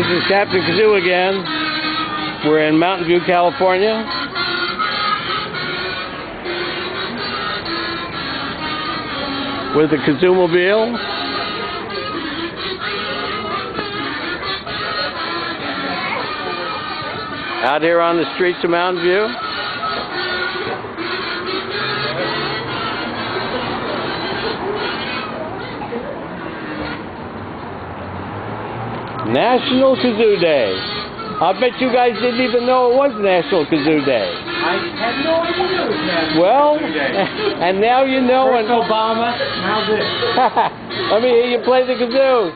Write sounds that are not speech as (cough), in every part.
This is Captain Kazoo again. We're in Mountain View, California. With the Kazoo Kazoomobile. Out here on the streets of Mountain View. National Kazoo Day. I bet you guys didn't even know it was National Kazoo Day. I had no idea it was National Well, Kazoo Day. (laughs) and now you know. First And Obama, now this. (laughs) let me hear you play the kazoo.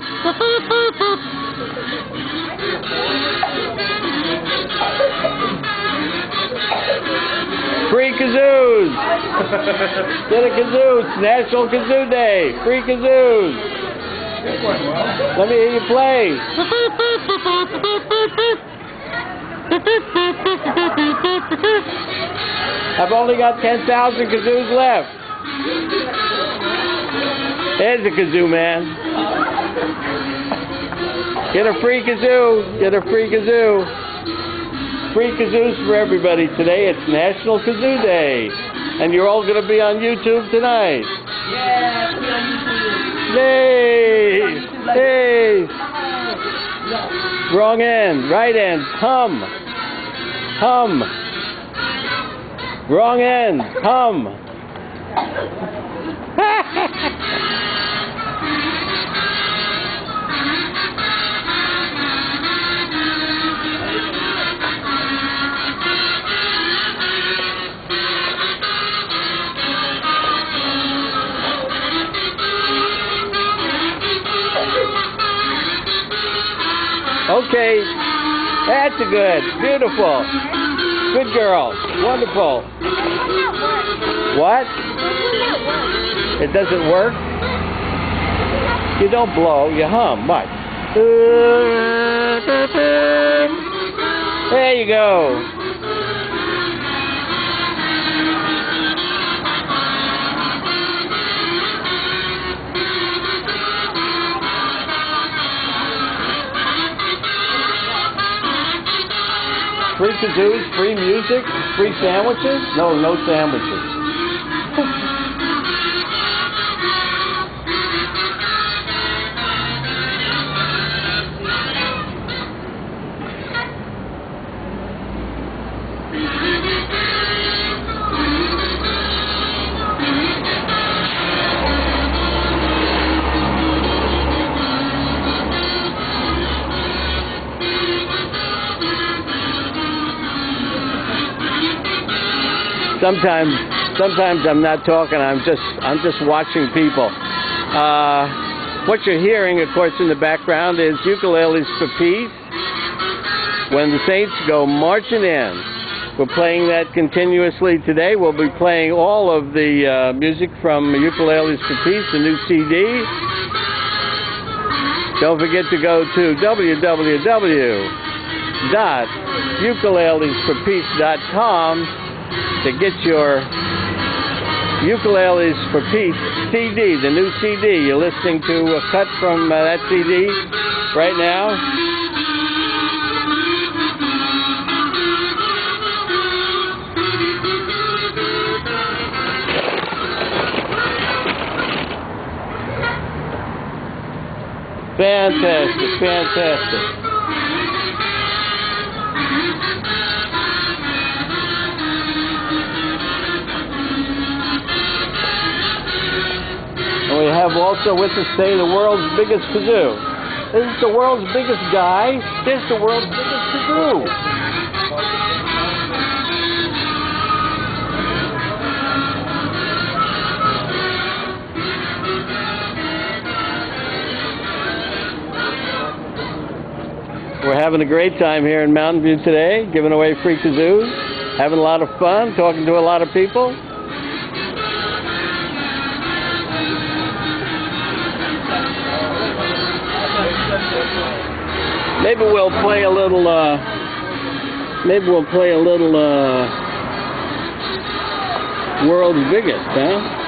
Free kazoos. (laughs) Get a kazoo. It's National Kazoo Day. Free kazoos. Let me hear you play. I've only got 10,000 kazoos left. There's a kazoo, man. Get a free kazoo. Get a free kazoo. Free kazoos for everybody today. It's National Kazoo Day. And you're all going to be on YouTube tonight. Yeah, Yay! Hey! Wrong end. Right end. Hum. Hum. Wrong end. Hum. That's a good. Beautiful. Good girl. Wonderful. What? It doesn't work? You don't blow, you hum. What? Uh, there you go. Free kazoos, free music, free sandwiches? No, no sandwiches. Sometimes sometimes I'm not talking. I'm just I'm just watching people. Uh, what you're hearing, of course, in the background is ukuleles for peace. When the Saints go marching in, we're playing that continuously today. We'll be playing all of the uh, music from Ukuleles for Peace, the new CD. Don't forget to go to www.ukulelesforpeace.com to get your Ukuleles for Peace CD, the new CD. You're listening to a cut from uh, that CD right now. Fantastic, fantastic. We have also with us today the world's biggest kazoo. This is the world's biggest guy. This is the world's biggest kazoo. We're having a great time here in Mountain View today, giving away free kazoos, having a lot of fun, talking to a lot of people. Maybe we'll play a little, uh, maybe we'll play a little, uh, world's biggest, huh?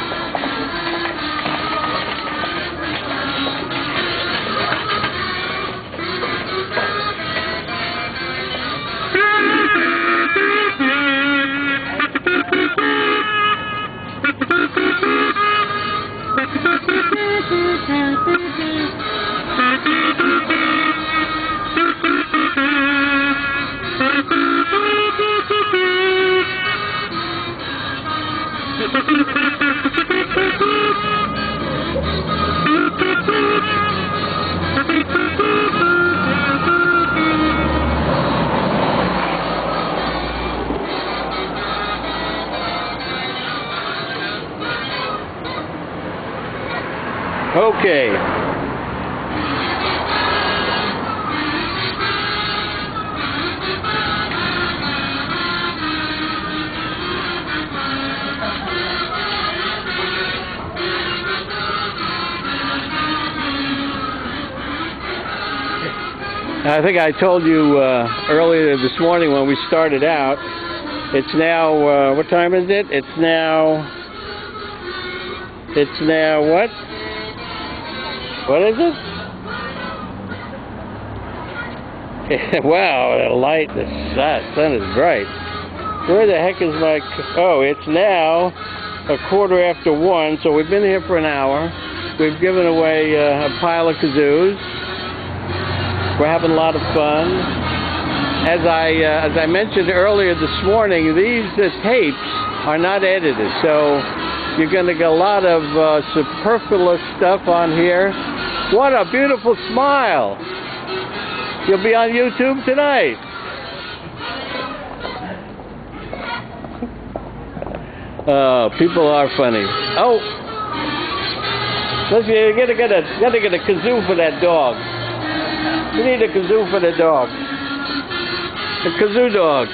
Okay. I think I told you uh, earlier this morning when we started out. It's now uh, what time is it? It's now. It's now what? What is it? (laughs) wow, the light, the sun, is bright. Where the heck is my? Oh, it's now a quarter after one. So we've been here for an hour. We've given away uh, a pile of kazoos. We're having a lot of fun. As I uh, as I mentioned earlier this morning, these uh, tapes are not edited, so you're going to get a lot of uh, superfluous stuff on here. What a beautiful smile! You'll be on YouTube tonight. Oh, (laughs) people are funny. Oh, listen, you gotta get a gotta get a kazoo for that dog. You need a kazoo for the dog. A kazoo dog.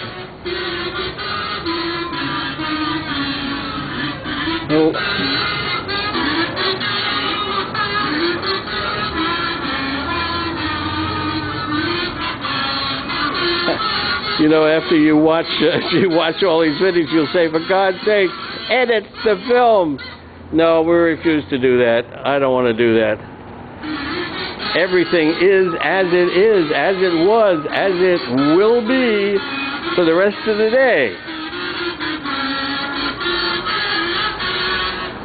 Oh. You know, after you watch (laughs) uh, you watch all these videos, you'll say, "For God's sake, edit the film." No, we refuse to do that. I don't want to do that. Everything is as it is, as it was, as it will be for the rest of the day.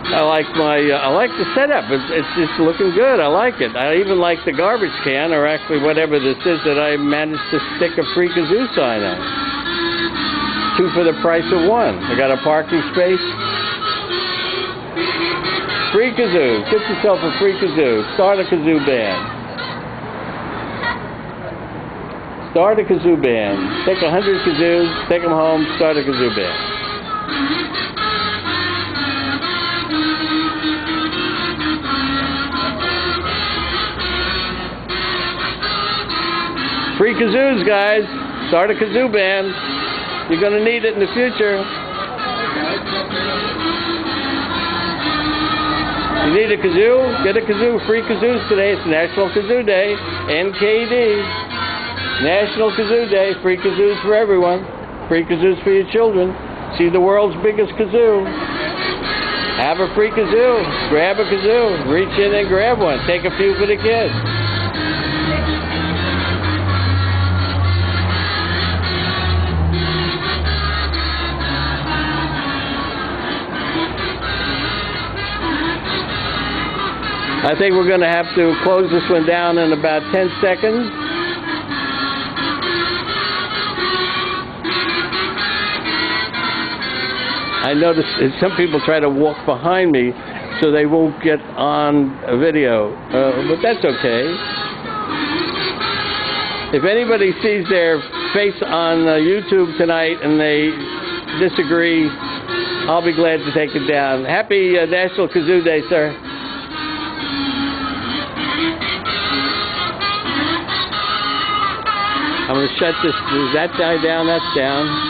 I like my, uh, I like the setup. It's, it's just looking good. I like it. I even like the garbage can, or actually whatever this is that I managed to stick a free kazoo sign on. Two for the price of one. I got a parking space. Free kazoo. Get yourself a free kazoo. Start a kazoo band. Start a kazoo band. Take a hundred kazoos, take them home, start a kazoo band. Free kazoos, guys. Start a kazoo band. You're going to need it in the future. You need a kazoo? Get a kazoo. Free kazoos today. It's National Kazoo Day. NKD. National Kazoo Day. Free kazoos for everyone. Free kazoos for your children. See the world's biggest kazoo. Have a free kazoo. Grab a kazoo. Reach in and grab one. Take a few for the kids. I think we're going to have to close this one down in about 10 seconds. I noticed that some people try to walk behind me so they won't get on a video, uh, but that's okay. If anybody sees their face on uh, YouTube tonight and they disagree, I'll be glad to take it down. Happy uh, National Kazoo Day, sir. I'm going to shut this. That die down? That's down.